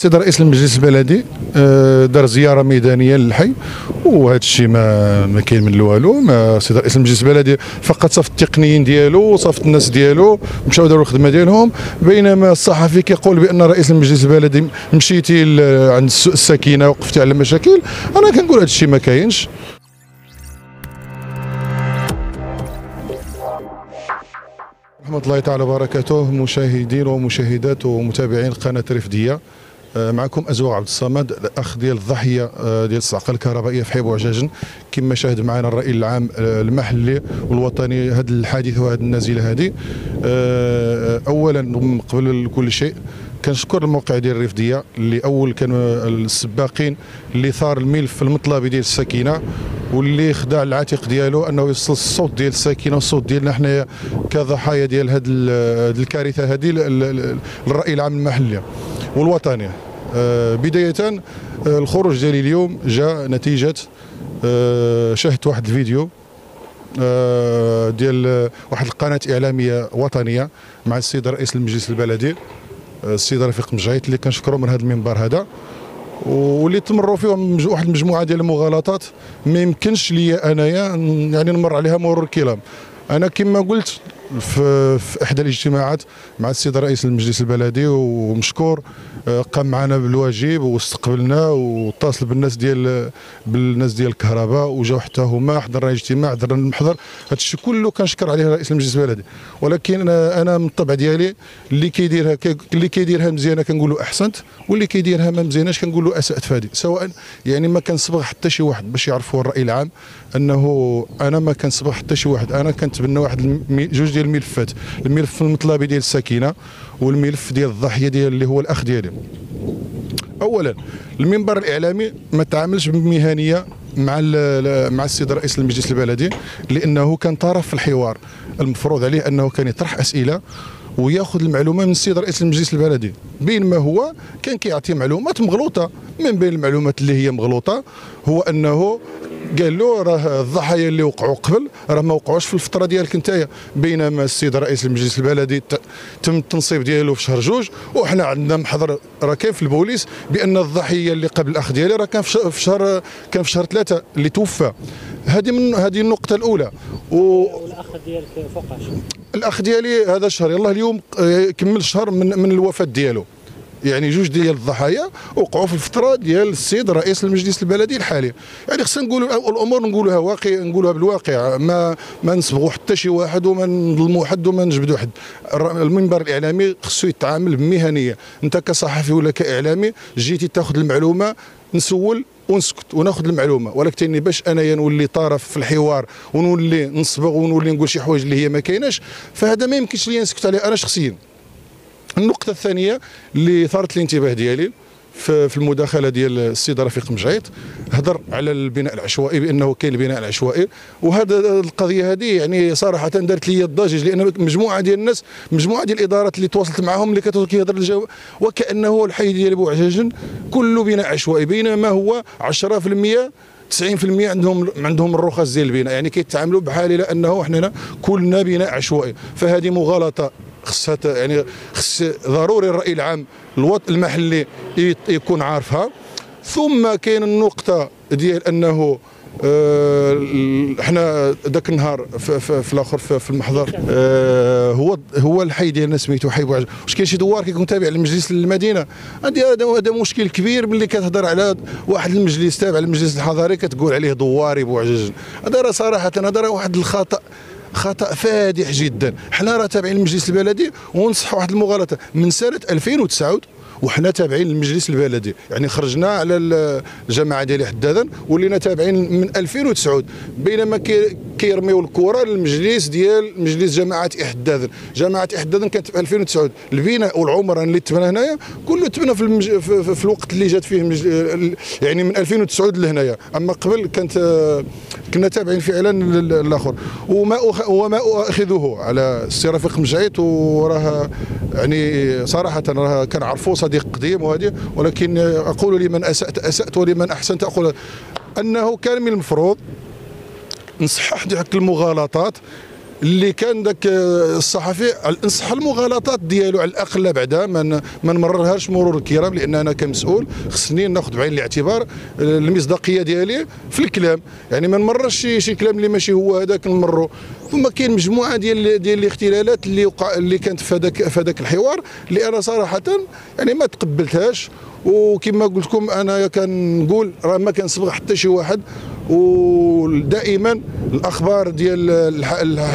سيد رئيس المجلس البلدي آه، دار زيارة ميدانية للحي. وهذا الشيء ما ما كاين من والو ما سيد رئيس المجلس البلدي فقط صافت التقنيين ديالو صافت الناس ديالو مشاو داروا الخدمة ديالهم. بينما الصحفي كيقول بأن رئيس المجلس البلدي مشيتي عند الس- السكينة وقفتي على مشاكل أنا كنقول هذا الشيء ما كاينش. رحمة الله تعالى وبركاته. مشاهدين ومشاهدات ومتابعين قناة رفدية. معكم أزواج عبد الصمد الأخ ديال الضحية آه، ديال الصعقة الكهربائية في حي بوعجاجن كما شاهد معنا الرأي العام آه، المحلي والوطني هذا الحادث وهذه النازلة هذه. آه، من قبل كل شيء كنشكر الموقع ديال الرفديه اللي أول كانوا السباقين اللي ثار الملف المطلبي ديال السكينه واللي خدع العاتق ديالو أنه يوصل الصوت ديال السكينه والصوت ديالنا حنايا كضحايا ديال هذه الكارثة هذه للراي العام المحلي. والوطني آه، بداية آه، الخروج ديالي اليوم جاء نتيجة آه، شاهدت واحد الفيديو ديال واحد القناة إعلامية وطنية مع السيد رئيس المجلس البلدي السيد رفيق مجعيط اللي كنشكرو من هذا المنبر هذا. واللي تمروا فيهم واحد المجموعة ديال المغالطات ما يمكنش ليا أنايا يعني نمر عليها مرور الكرام أنا كما قلت في, في إحدى الاجتماعات مع السيد رئيس المجلس البلدي ومشكور آه، قام معنا بالواجب واستقبلنا واتصل بالناس ديال بالناس ديال الكهرباء وجاو حتى هما حضرنا اجتماع حضرنا المحضر. هذا الشيء كله كنشكر عليه رئيس المجلس البلدي. ولكن أنا من الطبع ديالي اللي كيديرها كي- اللي كيديرها مزيانة كنقولوا أحسنت واللي كيديرها ما مزياناش كنقولوا أسأت فادي سواء يعني ما كنصبغ حتى شي واحد باش يعرفوا الرأي العام أنه أنا ما كنصبغ حتى شي واحد. أنا كنتبنى واحد جوج ديال الملفات. الملف المطلبي ديال السكينه والملف ديال الضحية ديال اللي هو الأخ ديالي. اولا المنبر الإعلامي ما تعاملش بمهنية مع مع السيد رئيس المجلس البلدي لأنه كان طرف في الحوار. المفروض عليه أنه كان يطرح أسئلة ويأخذ المعلومة من السيد رئيس المجلس البلدي. بينما هو كان كيعطي معلومات مغلوطة. من بين المعلومات اللي هي مغلوطة هو أنه قال له راه الضحايا اللي وقعوا قبل راه ما وقعوش في الفترة ديالك نتايا بينما السيد رئيس المجلس البلدي تم التنصيب ديالو في شهر جوج وحنا عندنا محضر راه كاين في البوليس بأن الضحيه اللي قبل الأخ ديالي راه كان في شهر كان في شهر ثلاثة اللي توفى. هذه من هذه النقطة الأولى. و والأخ ديالك فوقاش الأخ ديالي هذا الشهر يلاه اليوم آه، كمل شهر من من الوفاة ديالو. يعني جوج ديال الضحايا وقعوا في الفترة ديال السيد رئيس المجلس البلدي الحالي. يعني خصنا نقولوا الأمور نقولوها واقع نقولوها بالواقع. ما ما نصبغوا حتى شي واحد وما نظلموا حد وما نجبدوا حد المنبر الإعلامي خصو يتعامل بمهنية. أنت كصحفي ولا كإعلامي جيتي تاخذ المعلومة نسول ونسكت وناخذ المعلومة. ولكن باش انايا نولي طرف في الحوار ونولي نصبغ ونولي نقول شي حوايج اللي هي ما كايناش فهذا ما يمكنش لي نسكت عليه أنا شخصيا. النقطة الثانية اللي ثارت الانتباه ديالي في المداخلة ديال السيد رفيق مجعيط هضر على البناء العشوائي بأنه كاين البناء العشوائي. وهذا القضية هذه يعني صراحة دارت لي الضجيج لأن مجموعة ديال الناس مجموعة ديال الإدارات اللي تواصلت معهم اللي كتو- كيهضر الجو وكأنه الحي ديال بوعجاجن كله بناء عشوائي بينما هو 10% 90% عندهم عندهم الرخص ديال البناء. يعني كيتعاملوا بحال إلى أنه حنا كلنا بناء عشوائي. فهذه مغالطة خصها يعني خص ضروري الرأي العام الوط المحلي يكون عارفها. ثم كاين النقطة ديال أنه آه، ال- حنا ذاك النهار في, في, في الآخر في, في المحضر آه، هو هو الحي ديالنا سميتو حي بوعج واش كاين شي دوار كيكون تابع لمجلس المدينة هذا هذا مشكل كبير ملي كتهضر على واحد المجلس تابع للمجلس الحضاري كتقول عليه دوار إيبوعجاجن هذا راه صراحة هذا راه واحد الخطأ خطأ فادح جدا. حنا راه تابعين للمجلس البلدي ونصححوا واحد المغالطة. من سنة 2009 وحنا تابعين للمجلس البلدي. يعني خرجنا على ال- الجماعة ديال حدادا ولينا تابعين من 2009 بينما كي- كيرميو الكرة للمجلس ديال مجلس جماعة إحدادا. جماعة إحدادا كانت في 2009 البناء والعمران اللي تبنى هنايا كله تبنى في, المج... في, في, الوقت اللي جات فيه مج... يعني من 2009 لهنايا. أما قبل كانت كنا تابعين فعلا لل- الآخر وما أخ... وما اخذه على السي رفيق مجعيط وراه يعني صراحة راه كنعرفوا صديق قديم وهذه ولكن أقول لمن أسأت أسأت ولمن أحسنت أقول أنه كان من المفروض نصحح ديك المغالطات اللي كان ذاك الصحفي انصح المغالطات ديالو على الأقل بعدا ما ما نمررهاش مرور الكرام لأن أنا كمسؤول خصني ناخذ بعين الاعتبار المصداقية ديالي في الكلام. يعني ما نمررش شي شي كلام اللي ماشي هو هذاك نمرو ثم كاين مجموعة ديال ديال الاختلالات اللي وقع اللي كانت في هذاك في هذاك الحوار اللي أنا صراحة يعني ما تقبلتهاش. وكما قلت لكم أنا كنقول راه ما كنصبغ حتى شي واحد. ودائما الأخبار ديال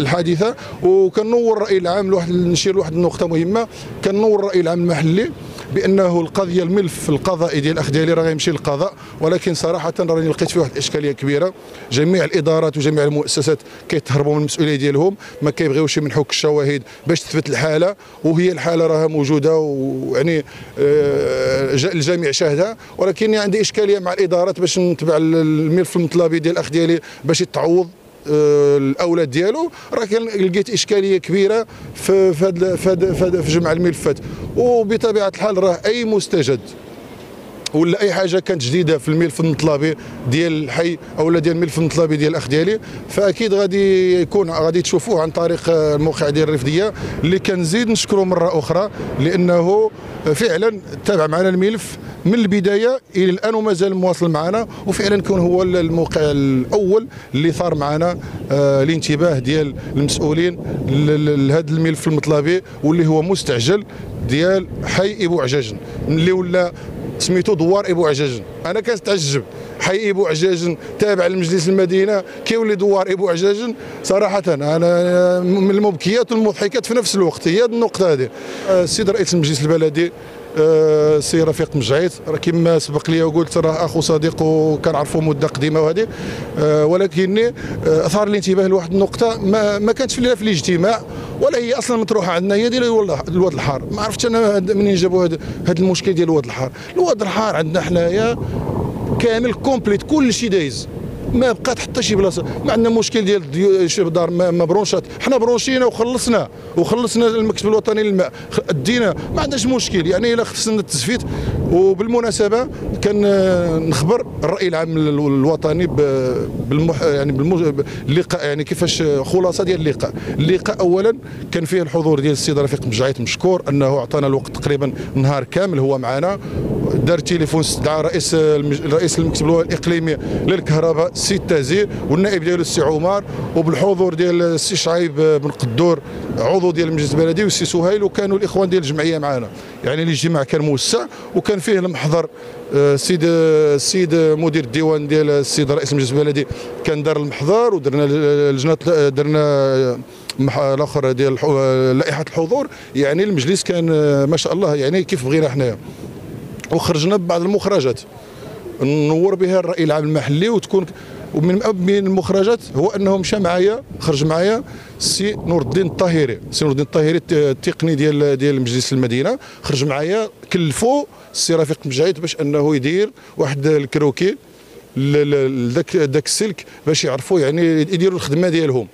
الحادثة. وكنور الرأي العام لواحد نشير لواحد النقطة مهمة. كنور الرأي العام المحلي. بأنه القضية الملف القضائي ديال الأخ ديالي راه غيمشي للقضاء. ولكن صراحة راني لقيت فيه واحد الإشكالية كبيرة. جميع الإدارات وجميع المؤسسات كيتهربوا من المسؤولية ديالهم ما كيبغيوش يمنحوك الشواهد باش تثبت الحالة. وهي الحالة راها موجودة ويعني آه، الجميع شاهدها. ولكن عندي إشكالية مع الإدارات باش نتبع الملف المطلبي ديال الأخ ديالي باش يتعوض. الأولاد ديالو راه لقيت إشكالية كبيرة في في في, في جمع الملفات. وبطبيعة الحال راه أي مستجد ولا أي حاجة كانت جديدة في الملف المطلبي ديال الحي أو ديال الملف المطلبي ديال الأخ ديالي فأكيد غادي يكون غادي تشوفوه عن طريق الموقع ديال الرفدية اللي كنزيد نشكره مرة أخرى لأنه فعلا تابع معنا الملف من البداية إلى الآن ومازال مواصل معنا وفعلا كون هو الموقع الأول اللي ثار معنا آه الانتباه ديال المسؤولين لهذا الملف المطلبي واللي هو مستعجل ديال حي إبو عجاجن اللي ولا سميتو دوار إبو عجاجن. أنا كنتعجب حي إبو عجاجن تابع لمجلس المدينة كيولي دوار إبو عجاجن. صراحة أنا من المبكيات والمضحكات في نفس الوقت. هي النقطة هذه. السيد رئيس المجلس البلدي السي رفيق مجعيط كما سبق لي وقلت راه أخو صديق وكنعرفوا مدة قديمة وهذه آه، ولكني آه، أثار الانتباه لواحد النقطة ما, ما كانتش في في الاجتماع ولا هي أصلا مطروحة عندنا هي ديال الواد الحار. ما عرفتش أنا منين جابوا هذا المشكل ديال الواد الحار. الواد الحار عندنا حنايا كامل complet كل شيء دايز. ما بقات حتى شي بلاصة. ما عندنا مشكل ديال شي دار ما برونشات. حنا برونشينا وخلصنا. وخلصنا المكتب الوطني للماء. أدينا. ما عندناش مشكل. يعني إلا خصنا التزفيت وبالمناسبة كان نخبر الرأي العام الوطني بالمح يعني باللقاء. يعني كيفاش خلاصة ديال اللقاء. اللقاء اولا كان فيه الحضور ديال السيد رفيق مجعيط مشكور أنه أعطانا الوقت تقريبا نهار كامل هو معنا. دار تليفون استدعى رئيس رئيس المكتب الإقليمي للكهرباء السي التازي والنائب ديالو السي عمر وبالحضور ديال السي شعيب بن قدور عضو ديال المجلس البلدي والسي سهيل وكانوا الإخوان ديال الجمعية معنا. يعني الاجتماع كان موسع وكان فيه المحضر السيد آه، السيد مدير الديوان ديال السيد رئيس المجلس البلدي كان دار المحضر ودرنا لجنه درنا الآخر ديال لائحة الحضور. يعني المجلس كان آه، ما شاء الله يعني كيف بغينا حنايا. وخرجنا ببعض المخرجات. نور بها الرأي العام المحلي وتكون ومن من المخرجات هو انه مشى معايا خرج معايا السي نور الدين الطاهري. السي نور الدين الطاهري التقني ديال ديال مجلس المدينة. خرج معايا كلفوا السي رفيق مجعيط باش أنه يدير واحد ال croquis لذاك ذاك السلك باش يعرفوا يعني يديروا الخدمة ديالهم.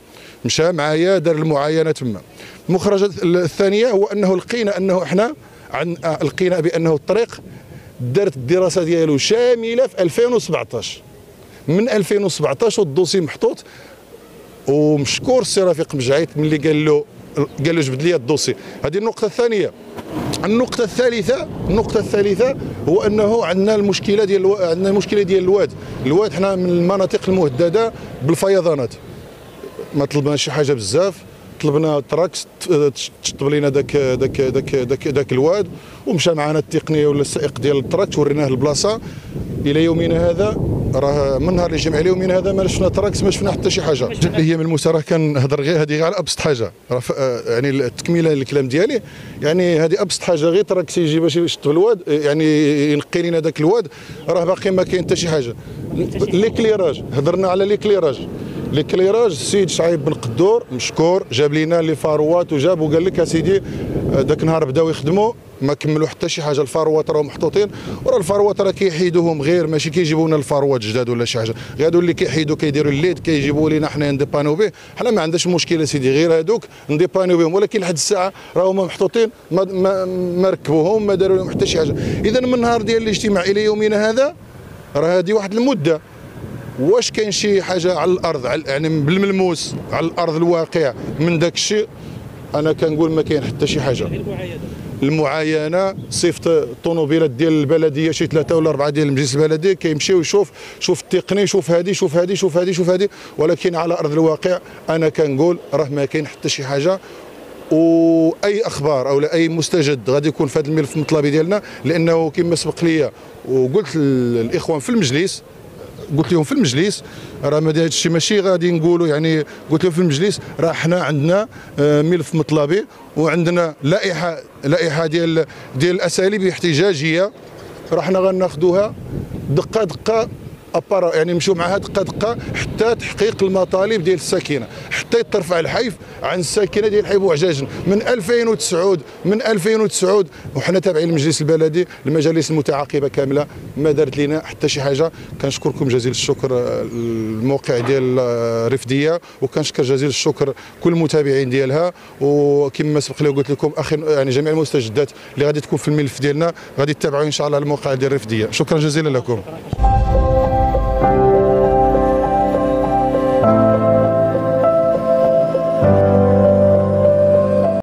مشى معايا دار المعاينة تما. المخرجات الثانية هو أنه لقينا أنه إحنا عن لقينا بأنه الطريق دارت الدراسة ديالو شاملة في 2017 من 2017 وال dossier محطوط ومشكور السي رفيق مجعيط ملي قال له قال له جبد لي ال dossier. هذه النقطة الثانية. النقطة الثالثه النقطة الثالثة هو أنه عندنا المشكلة ديال ألو... عندنا المشكلة ديال الواد. الواد حنا من المناطق المهددة بالفيضانات. ما طلبناش شي حاجة بزاف. طلبنا trax تشطب لنا داك داك داك داك داك الواد ومشى معنا التقني أولا السائق ديال ال trax وريناه البلاصة. إلى يومنا هذا راه من نهار اللي جمع اليومين هذا ما شفنا trax ما شفنا حتى شي حاجة. هي من الموسى راه كنهضر غير هذه على أبسط حاجة. راه يعني التكملة للكلام ديالي يعني هذه أبسط حاجة غير trax يجي باش يشطب الواد يعني ينقي لنا ذاك الواد راه باقي ما كاين حتى شي حاجة. l'éclairage هضرنا على l'éclairage. l'éclairage السيد شعيب بن قدور مشكور جاب لنا لي فاروات وجاب وقال لك اسيدي ذاك النهار بداو يخدموا ما كملوا حتى شي حاجة الفاروات راهم محطوطين وراه الفاروات راه كيحيدوهم غير ماشي كيجيبوا لنا الفاروات جداد ولا شي حاجة. غير هادو اللي كيحيدوا كيديروا الليد كيجيبوا لنا حنا نديبانو به. حنا ما عندناش مشكلة سيدي غير هادوك نديبانو بهم ولكن لحد الساعة راهم محطوطين ما, ما, ما ركبوهم ما داروا لهم حتى شي حاجة. اذا من النهار ديال الاجتماع إلى يومنا هذا راه هذه واحد المدة. واش كاين شي حاجة على الأرض على يعني بالملموس على الأرض الواقع من داك الشيء أنا كنقول ما كاين حتى شي حاجة. المعاينة صيفط الطوموبيلات ديال البلدية شي ثلاثة ولا أربعة ديال المجلس البلدي كيمشي ويشوف شوف التقني شوف هذه شوف هذه شوف هذه شوف هذه ولكن على أرض الواقع أنا كنقول راه ما كاين حتى شي حاجة. وأي أخبار أو أي مستجد غادي يكون في هذا الملف المطلبي ديالنا لأنه كما سبق لي وقلت للاخوان في المجلس قلت لهم في المجلس راه هذا الشيء ماشي غادي نقولوا يعني قلت لهم في المجلس راه حنا عندنا آه، ملف مطلبي وعندنا لائحه لائحة ديال ديال الأساليب الاحتجاجية راه حنا غناخذوها دقه دقة ابارا يعني نمشيو معها دقه دقه حتى تحقيق المطالب ديال الساكنة. حتى يترفع الحيف عن الساكنة ديال حي بوعجاجن من 2009 من 2009 وحنا تابعين المجلس البلدي المجالس المتعاقبة كاملة. ما دارت لنا حتى شي حاجة. كنشكركم جزيل الشكر آه، الموقع ديال آه، رفدية. وكنشكر جزيل الشكر كل المتابعين ديالها. وكما سبق لي وقلت لكم أخي يعني جميع المستجدات اللي غادي تكون في الملف ديالنا غادي تتابعوا إن شاء الله الموقع ديال الرفديه شكرا جزيلا لكم.